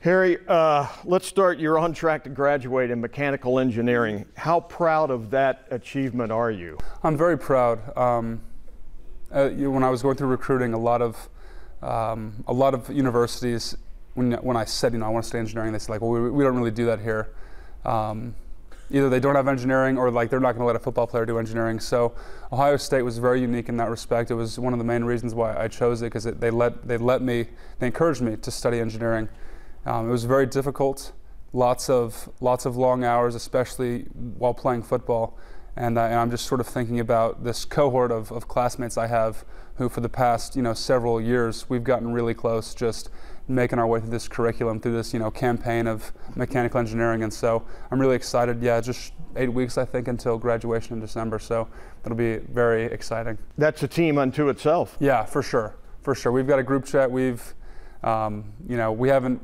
Harry, uh, let's start. You're on track to graduate in mechanical engineering. How proud of that achievement are you? I'm very proud. Um, uh, you, when I was going through recruiting, a lot of um, a lot of universities, when when I said you know I want to study engineering, they said like, well, we, we don't really do that here. Um, either they don't have engineering or like they're not going to let a football player do engineering. So Ohio State was very unique in that respect. It was one of the main reasons why I chose it because they let they let me they encouraged me to study engineering. Um, it was very difficult, lots of lots of long hours, especially while playing football. And, uh, and I'm just sort of thinking about this cohort of, of classmates I have, who for the past you know several years we've gotten really close, just making our way through this curriculum, through this you know campaign of mechanical engineering. And so I'm really excited. Yeah, just eight weeks I think until graduation in December. So it'll be very exciting. That's a team unto itself. Yeah, for sure, for sure. We've got a group chat. We've um, you know we haven't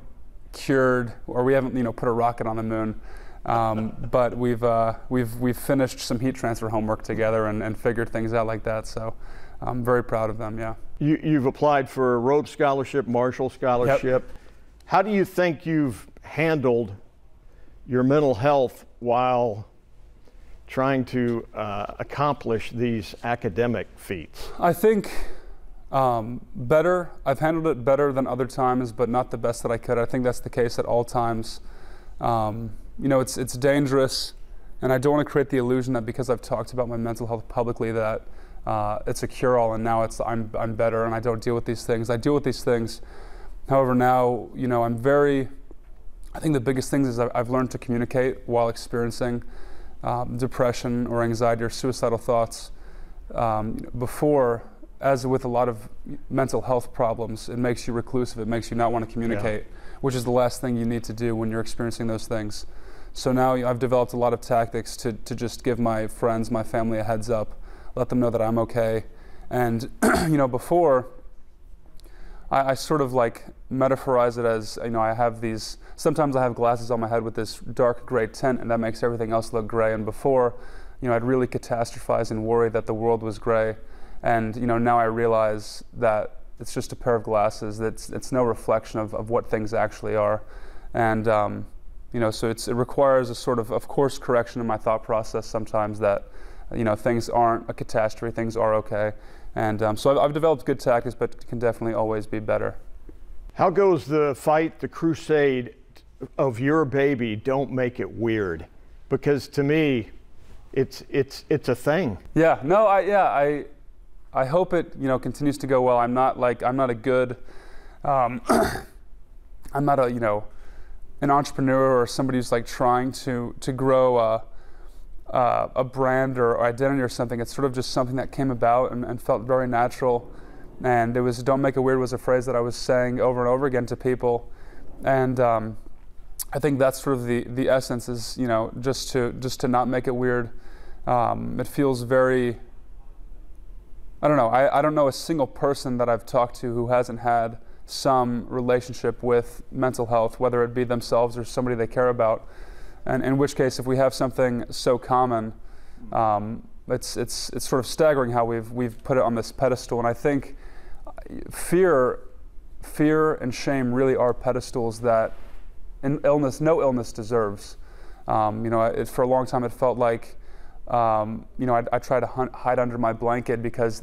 cured or we haven't you know put a rocket on the moon. Um, but we've uh, we've we've finished some heat transfer homework together and, and figured things out like that. So I'm very proud of them. Yeah. You, you've applied for a Rhodes Scholarship, Marshall Scholarship. Yep. How do you think you've handled your mental health while trying to uh, accomplish these academic feats? I think um, better. I've handled it better than other times, but not the best that I could. I think that's the case at all times. Um, you know, it's it's dangerous, and I don't want to create the illusion that because I've talked about my mental health publicly that uh, it's a cure-all, and now it's I'm I'm better, and I don't deal with these things. I deal with these things. However, now you know I'm very. I think the biggest thing is I've learned to communicate while experiencing um, depression or anxiety or suicidal thoughts. Um, before as with a lot of mental health problems, it makes you reclusive. It makes you not want to communicate, yeah. which is the last thing you need to do when you're experiencing those things. So now I've developed a lot of tactics to, to just give my friends, my family a heads up, let them know that I'm okay. And, you know, before, I, I, sort of like metaphorize it as, you know, I have these, sometimes I have glasses on my head with this dark gray tint, and that makes everything else look gray. And before, you know, I'd really catastrophize and worry that the world was gray. And you know, now I realize that it's just a pair of glasses. That's it's no reflection of, of what things actually are. And um, you know, so it requires a sort of, of course, correction in my thought process sometimes that you know things aren't a catastrophe, things are okay. And um, so I've, I've developed good tactics, but can definitely always be better. How goes the fight, the crusade of your baby? Don't make it weird, because to me, it's it's it's a thing. Yeah. No. I yeah. I I hope it you know continues to go well. I'm not like I'm not a good um, I'm not a you know an entrepreneur or somebody who's like trying to to grow a, a brand or, identity or something. It's sort of just something that came about and, and felt very natural. And it was "Don't make it weird" was a phrase that I was saying over and over again to people, and um, I think that's sort of the the essence is you know just to just to not make it weird. Um, it feels very I don't know. I, I don't know a single person that I've talked to who hasn't had some relationship with mental health, whether it be themselves or somebody they care about. And in which case, if we have something so common, um, it's, it's, it's sort of staggering how we've, we've put it on this pedestal. And I think fear, fear and shame really are pedestals that illness, no illness deserves. Um, you know, it, for a long time, it felt like, um, you know, I, I try to hunt, hide under my blanket because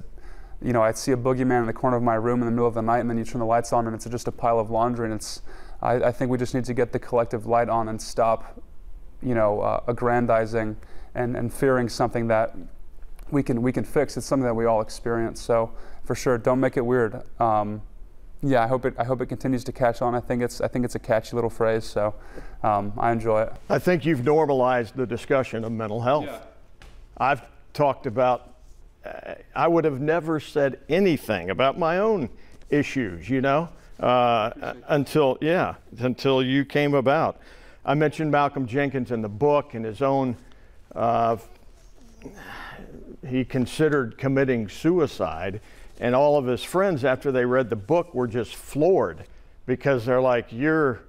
you know, I'd see a boogeyman in the corner of my room in the middle of the night, and then you turn the lights on, and it's just a pile of laundry. And it's, I, I think we just need to get the collective light on and stop, you know, uh, aggrandizing and, and fearing something that we can we can fix. It's something that we all experience. So for sure, don't make it weird. Um, yeah, I hope it. I hope it continues to catch on. I think it's. I think it's a catchy little phrase. So um, I enjoy it. I think you've normalized the discussion of mental health. Yeah. I've talked about I would have never said anything about my own issues, you know, uh, until, yeah, until you came about. I mentioned Malcolm Jenkins in the book and his own, uh, he considered committing suicide. And all of his friends, after they read the book, were just floored because they're like, You're,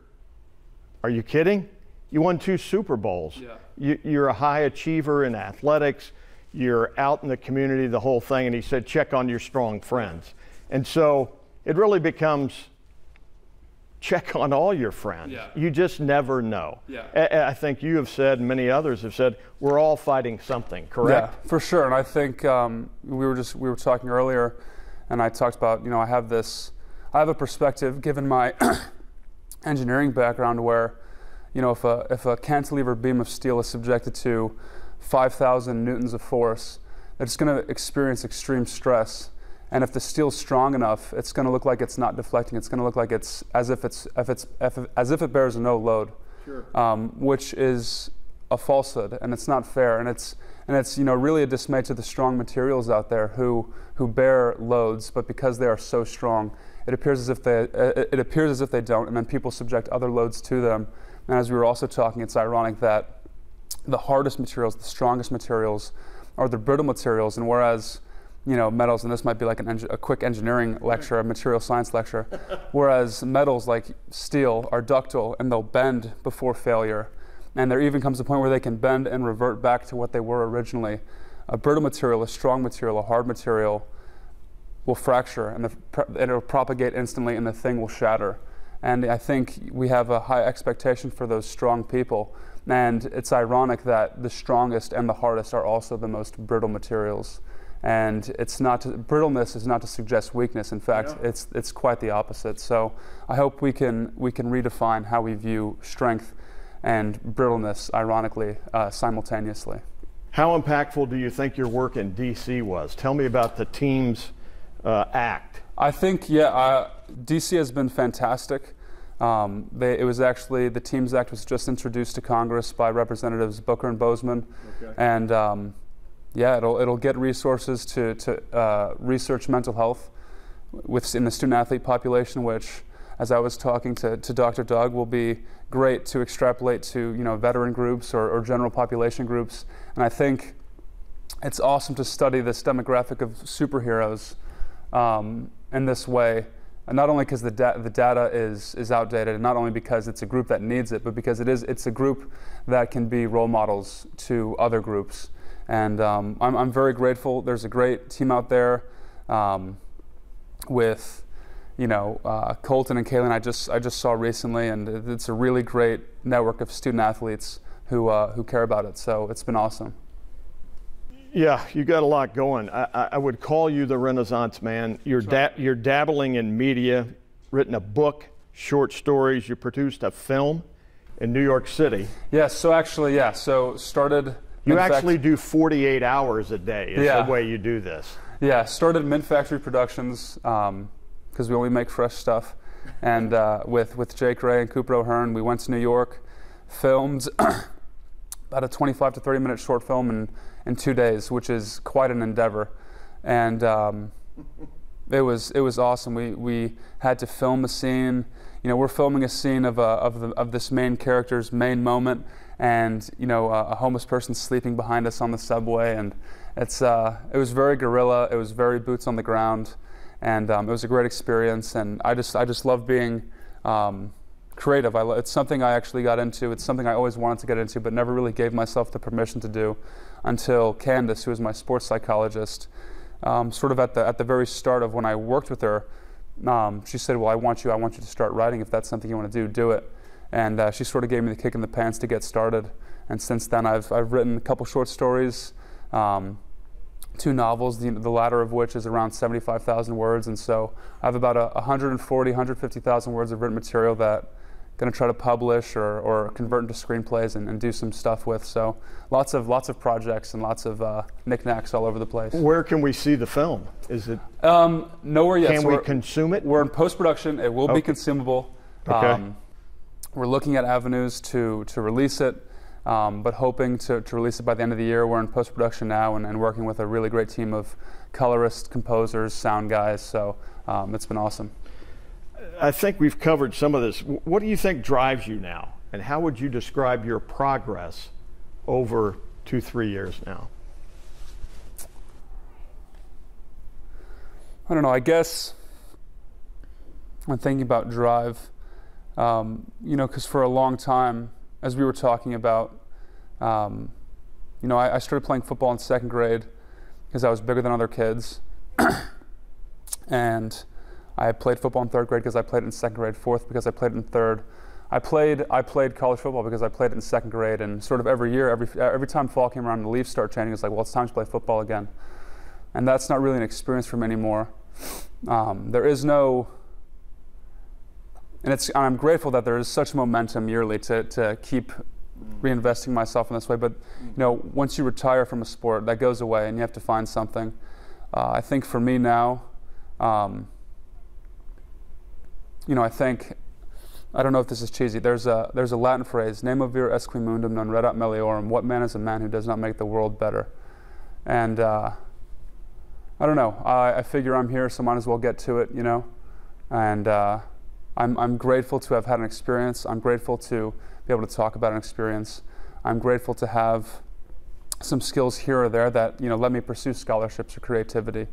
are you kidding? You won two Super Bowls. Yeah. You, you're a high achiever in athletics you're out in the community, the whole thing. And he said, check on your strong friends. And so it really becomes check on all your friends. Yeah. You just never know. Yeah. I, I think you have said, and many others have said, we're all fighting something, correct? Yeah, for sure. And I think um, we were just we were talking earlier, and I talked about you know I have this I have a perspective given my engineering background where you know if a if a cantilever beam of steel is subjected to 5,000 newtons of force, it's going to experience extreme stress. And if the steel's strong enough, it's going to look like it's not deflecting. It's going to look like it's as if it's, if it's if, as if it bears no load, Sure. um, which is a falsehood, and it's not fair. And it's and it's you know really a dismay to the strong materials out there who who bear loads, but because they are so strong, it appears as if they it, it appears as if they don't, and then people subject other loads to them. And as we were also talking, it's ironic that the hardest materials, the strongest materials, are the brittle materials, and whereas you know metals, and this might be like a quick engineering lecture, a material science lecture, whereas metals like steel are ductile and they'll bend before failure, and there even comes a point where they can bend and revert back to what they were originally. A brittle material, a strong material, a hard material will fracture and, the, pr- it'll propagate instantly and the thing will shatter. And I think we have a high expectation for those strong people. And it's ironic that the strongest and the hardest are also the most brittle materials. And it's not to, brittleness is not to suggest weakness. In fact, Yeah. it's it's quite the opposite. So I hope we can we can redefine how we view strength and brittleness, ironically, uh, simultaneously. How impactful do you think your work in D.C. was? Tell me about the team's uh, act. I think, yeah, uh, DC has been fantastic. Um, they, it was actually, the Teams Act was just introduced to Congress by Representatives Booker and Bozeman. Okay. And um, yeah, it'll, it'll get resources to, to uh, research mental health with, in the student athlete population, which, as I was talking to, to Dr. Doug, will be great to extrapolate to you know, veteran groups or, or general population groups. And I think it's awesome to study this demographic of superheroes um, in this way. And not only because the, da- the data is, is outdated, and not only because it's a group that needs it, but because it is, it's a group that can be role models to other groups. And um, I'm, I'm very grateful. There's a great team out there um, with, you know, uh, Colton and Kaylin. I just I just saw recently, and it's a really great network of student athletes who uh, who care about it. So it's been awesome. Yeah, you got a lot going. I, I- would call you the Renaissance man. You're, da- you're dabbling in media, written a book, short stories. You produced a film in New York City. Yeah. So actually, yeah. So started. You actually do 48 hours a day. Is Yeah. the way you do this. Yeah, started Mint Factory Productions because we only make fresh stuff, and uh, with with Jake Ray and Cooper O'Hearn, we went to New York, filmed about a 25 to 30 minute short film in in two days, which is quite an endeavor, and. Um, it was it was awesome. We we had to film a scene. You know, we're filming a scene of a, of the, of this main character's main moment, and you know, a, a homeless person sleeping behind us on the subway, and it's uh, it was very guerrilla. It was very boots on the ground, and um, it was a great experience. And I just I just love being um, creative. I, it's something I actually got into. It's something I always wanted to get into, but never really gave myself the permission to do until Candace, who is my sports psychologist um, sort of at the at the very start of when I worked with her, um, she said, "Well, I want you. I want you to start writing. If that's something you want to do, do it." And uh, she sort of gave me the kick in the pants to get started. And since then, I've I've written a couple short stories, um, two novels, the, the latter of which is around 75,000 words. And so I have about a 140, 150,000 words of written material that going to try to publish or, or convert into screenplays and, and do some stuff with. So lots of lots of projects and lots of uh, knickknacks all over the place. Where can we see the film? Is it? Um, nowhere yet. Can So we consume it? we're in post production. It will Okay. be consumable. Okay. Um, we're looking at avenues to to release it, um, but hoping to, to release it by the end of the year. We're in post production now and, and working with a really great team of colorists, composers, sound guys. So um, it's been awesome. I think we've covered some of this. What do you think drives you now, and how would you describe your progress over two, three years now? I don't know. I guess when thinking about drive, um, you know, because for a long time, as we were talking about, um, you know, I, I started playing football in second grade because I was bigger than other kids, and I played football in third grade because I played it in second grade. Fourth because I played it in third. I played I played college football because I played it in second grade, and sort of every year, every every time fall came around and the Leafs start training, it's like, well, it's time to play football again, and that's not really an experience for me anymore. Um, there is no, and it's I'm grateful that there is such momentum yearly to to keep reinvesting myself in this way. But you know, once you retire from a sport, that goes away, and you have to find something. Uh, I think for me now. Um, you know, I think, I don't know if this is cheesy, there's a, there's a Latin phrase, nemo vir est qui mundum non redat meliorum, what man is a man who does not make the world better? And uh, I don't know, I, I, figure I'm here, so might as well get to it, you know? And uh, I'm, I'm grateful to have had an experience. I'm grateful to be able to talk about an experience. I'm grateful to have some skills here or there that, you know, let me pursue scholarships or creativity.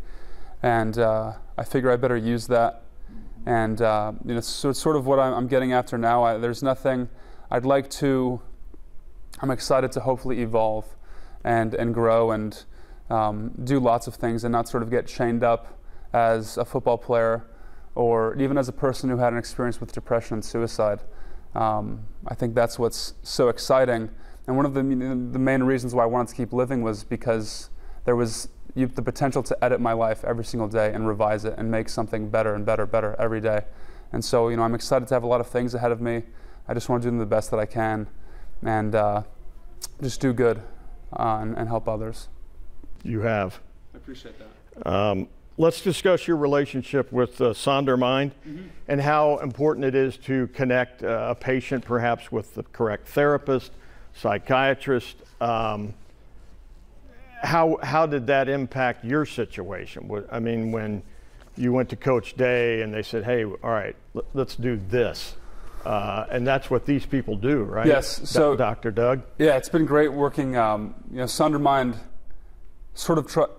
And uh, I figure I better use that and uh, you know, so it's sort of what I'm, getting after now. I, there's nothing I'd like to. I'm excited to hopefully evolve, and and grow and um, do lots of things, and not sort of get chained up as a football player, or even as a person who had an experience with depression and suicide. Um, I think that's what's so exciting. And one of the, the main reasons why I wanted to keep living was because there was you, the potential to edit my life every single day and revise it and make something better and better, better every day. And so, you know, I'm excited to have a lot of things ahead of me. I just want to do them the best that I can and uh, just do good uh, and, and, help others. You have. I appreciate that. Um, let's discuss your relationship with uh, Sondermind mm-hmm. and how important it is to connect uh, a patient perhaps with the correct therapist, psychiatrist. Um, how how did that impact your situation? I mean, when you went to Coach Day and they said, "Hey, all right, let's do this," uh, and that's what these people do, right? Yes. So, Dr. Doug. Yeah, it's been great working. Um, you know, Sondermind sort of tr-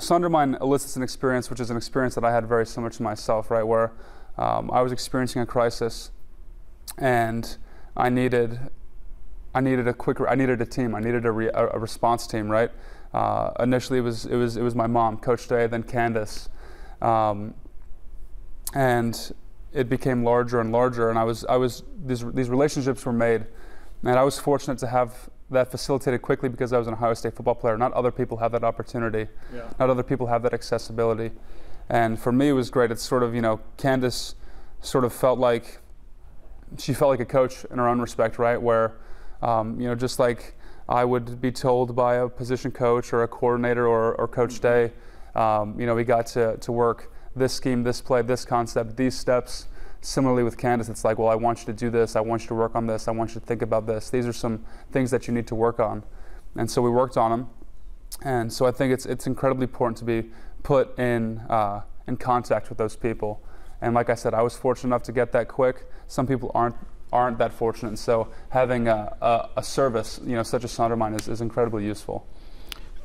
Sondermind elicits an experience, which is an experience that I had very similar to myself, right? Where um, I was experiencing a crisis, and I needed I needed a quick I needed a team. I needed a, re- a response team, right? Uh, initially, it was it was it was my mom, Coach Day, then Candace, um, and it became larger and larger. And I was I was these these relationships were made, and I was fortunate to have that facilitated quickly because I was an Ohio State football player. Not other people have that opportunity. Yeah. Not other people have that accessibility. And for me, it was great. It's sort of you know Candace sort of felt like she felt like a coach in her own respect, right? Where um, you know just like I would be told by a position coach or a coordinator or, or Coach Day, um, you know, we got to, to work this scheme, this play, this concept, these steps. Similarly with Candace, it's like, well, I want you to do this, I want you to work on this, I want you to think about this. These are some things that you need to work on. And so we worked on them. And so I think it's, it's incredibly important to be put in, uh, in contact with those people. And like I said, I was fortunate enough to get that quick. Some people aren't aren't that fortunate. And so having a, a, a service, you know, such as Sondermind is, is incredibly useful.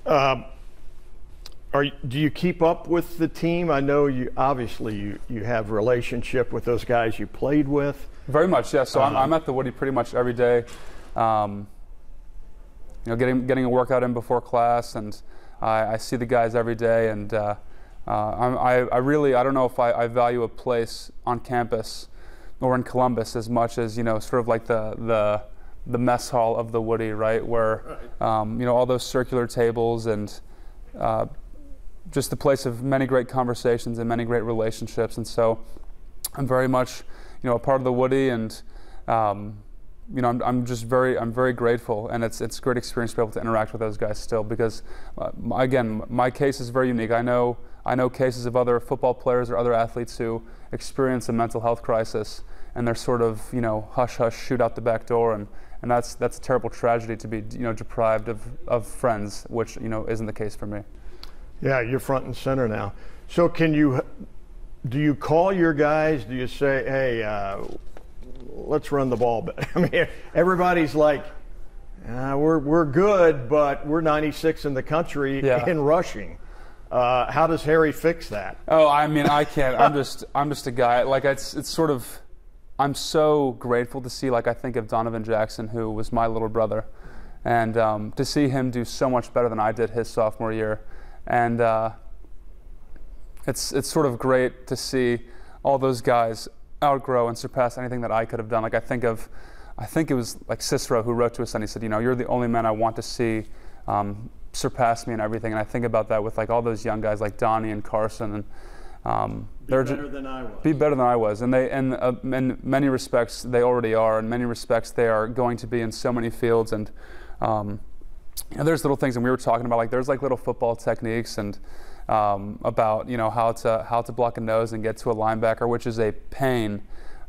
Um, are, do you keep up with the team? I know you obviously you, you have relationship with those guys you played with. Very much, yeah. So uh-huh. I'm, I'm, at the Woody pretty much every day. Um, you know, getting getting a workout in before class, and I, I see the guys every day. And uh, uh, I, I really I don't know if I, I value a place on campus or in Columbus as much as you know, sort of like the the the mess hall of the Woody, right, where um, you know all those circular tables and uh, just the place of many great conversations and many great relationships. And so, I'm very much you know a part of the Woody, and um, you know I'm, I'm just very I'm very grateful, and it's it's a great experience to be able to interact with those guys still because uh, again my case is very unique. I know I know cases of other football players or other athletes who experience a mental health crisis and they're sort of you know hush hush shoot out the back door and and that's that's a terrible tragedy to be you know deprived of, of friends which you know isn't the case for me yeah you're front and center now so can you do you call your guys do you say hey uh, let's run the ball i mean everybody's like uh, we're, we're good but we're 96 in the country yeah. in rushing uh, how does Harry fix that? Oh, I mean, I can't. I'm just, I'm just a guy. Like it's, it's sort of, I'm so grateful to see, like, I think of Donovan Jackson, who was my little brother, and um, to see him do so much better than I did his sophomore year. And uh, it's, it's sort of great to see all those guys outgrow and surpass anything that I could have done. Like I think of, I think it was like Cicero who wrote to us and he said, you know, you're the only man I want to see um, surpass me and everything. And I think about that with like all those young guys like Donnie and Carson and. Um, be they're better than I was. Be better than I was, and they, and uh, in many respects, they already are. In many respects, they are going to be in so many fields, and um, you know, there's little things, and we were talking about like there's like little football techniques and um, about you know how to how to block a nose and get to a linebacker, which is a pain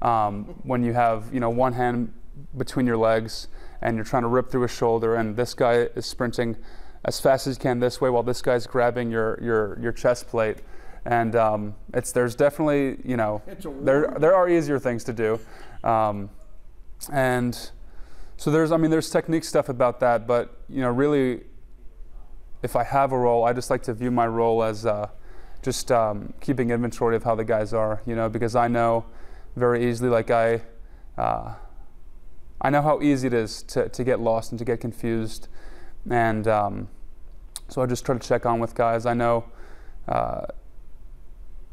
um, when you have you know one hand between your legs and you're trying to rip through a shoulder, and this guy is sprinting as fast as he can this way while this guy's grabbing your your your chest plate. And um, it's there's definitely you know there there are easier things to do, um, and so there's I mean there's technique stuff about that, but you know really if I have a role, I just like to view my role as uh, just um, keeping inventory of how the guys are, you know, because I know very easily, like I, uh, I know how easy it is to, to get lost and to get confused, and um, so I just try to check on with guys. I know, uh,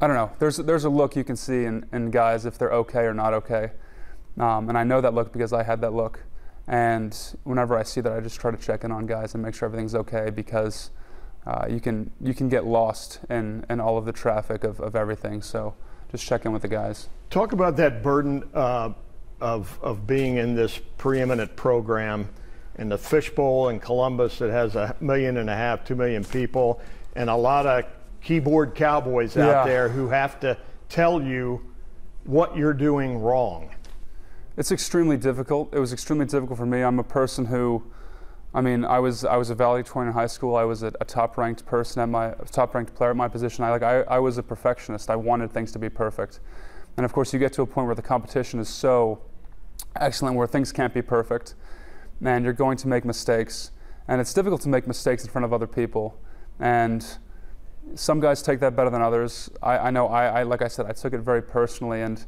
I don't know. There's there's a look you can see in, in guys if they're okay or not okay, um, and I know that look because I had that look. And whenever I see that, I just try to check in on guys and make sure everything's okay because uh, you can you can get lost in, in all of the traffic of, of everything. So just check in with the guys. Talk about that burden uh, of, of being in this preeminent program in the fishbowl in Columbus that has a million and a half, two million people, and a lot of keyboard cowboys out yeah. there who have to tell you what you're doing wrong. It's extremely difficult. It was extremely difficult for me. I'm a person who, I mean, I was I was a valedictorian in high school. I was a, a top-ranked person at my top-ranked player at my position. I like I, I was a perfectionist. I wanted things to be perfect, and of course, you get to a point where the competition is so excellent, where things can't be perfect, and you're going to make mistakes, and it's difficult to make mistakes in front of other people, and some guys take that better than others. I, I know I, I like I said I took it very personally and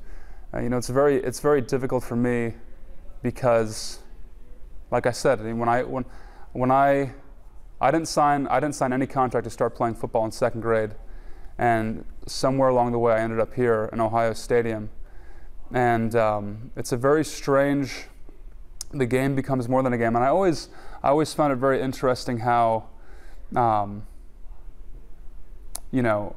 uh, you know, it's very it's very difficult for me because, like I said, when I when when I I didn't sign I didn't sign any contract to start playing football in second grade, and somewhere along the way I ended up here in Ohio Stadium, and um, it's a very strange. The game becomes more than a game, and I always I always found it very interesting how, um, you know,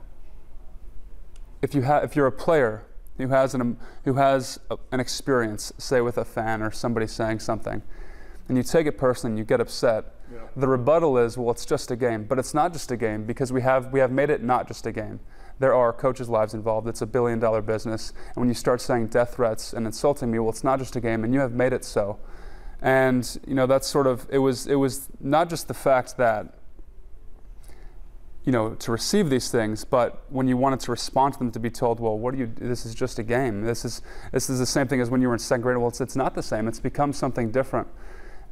if you have if you're a player who has an, who has a, an experience, say with a fan or somebody saying something, and you take it personally and you get upset, yeah. the rebuttal is, well, it's just a game. But it's not just a game because we have, we have made it not just a game. There are coaches' lives involved. It's a billion dollar business. And when you start saying death threats and insulting me, well, it's not just a game, and you have made it so. And you know that's sort of it was it was not just the fact that you know, to receive these things, but when you wanted to respond to them, to be told, well, what do you? This is just a game. This is this is the same thing as when you were in second grade. Well, it's, it's not the same. It's become something different,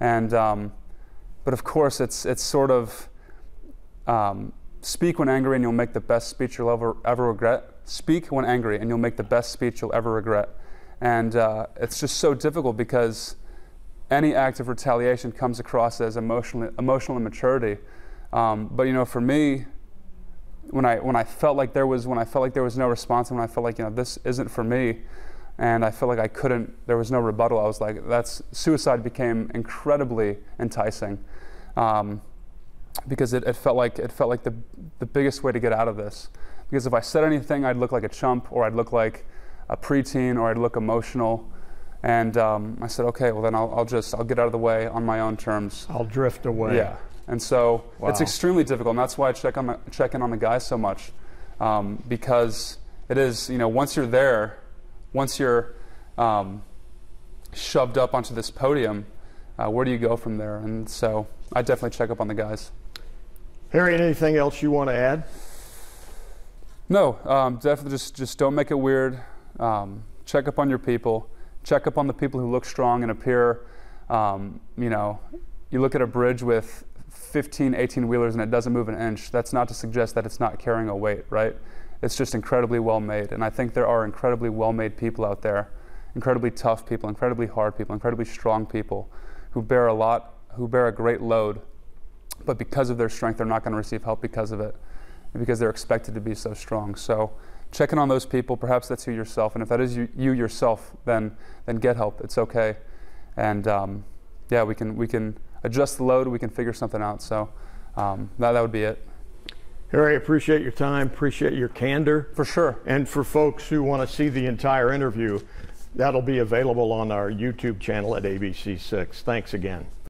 and um, but of course, it's it's sort of um, speak when angry, and you'll make the best speech you'll ever ever regret. Speak when angry, and you'll make the best speech you'll ever regret. And uh, it's just so difficult because any act of retaliation comes across as emotional emotional immaturity. Um, but you know, for me, when I when I felt like there was when I felt like there was no response and when I felt like you know this isn't for me and I felt like I couldn't there was no rebuttal I was like that's suicide became incredibly enticing um, because it, it, felt like it felt like the the biggest way to get out of this. Because if I said anything I'd look like a chump or I'd look like a preteen or I'd look emotional and um, I said okay well then I'll, I'll just I'll get out of the way on my own terms I'll drift away yeah and so wow. it's extremely difficult. And that's why I check, on the, check in on the guys so much. Um, because it is, you know, once you're there, once you're um, shoved up onto this podium, uh, where do you go from there? And so I definitely check up on the guys. Harry, anything else you want to add? No, um, definitely just, just don't make it weird. Um, check up on your people. Check up on the people who look strong and appear, um, you know, you look at a bridge with 15, 18 wheelers and it doesn't move an inch, that's not to suggest that it's not carrying a weight, right? It's just incredibly well made. And I think there are incredibly well made people out there, incredibly tough people, incredibly hard people, incredibly strong people who bear a lot, who bear a great load, but because of their strength, they're not going to receive help because of it, because they're expected to be so strong. So check in on those people. Perhaps that's you yourself, and if that is you, you yourself, then then get help. It's okay, and um, yeah, we can we can adjust the load. We can figure something out. So um, that that would be it Harry, appreciate your time, appreciate your candor. for sure. And for folks who want to see the entire interview, that'll be available on our YouTube channel at ABC6. Thanks again.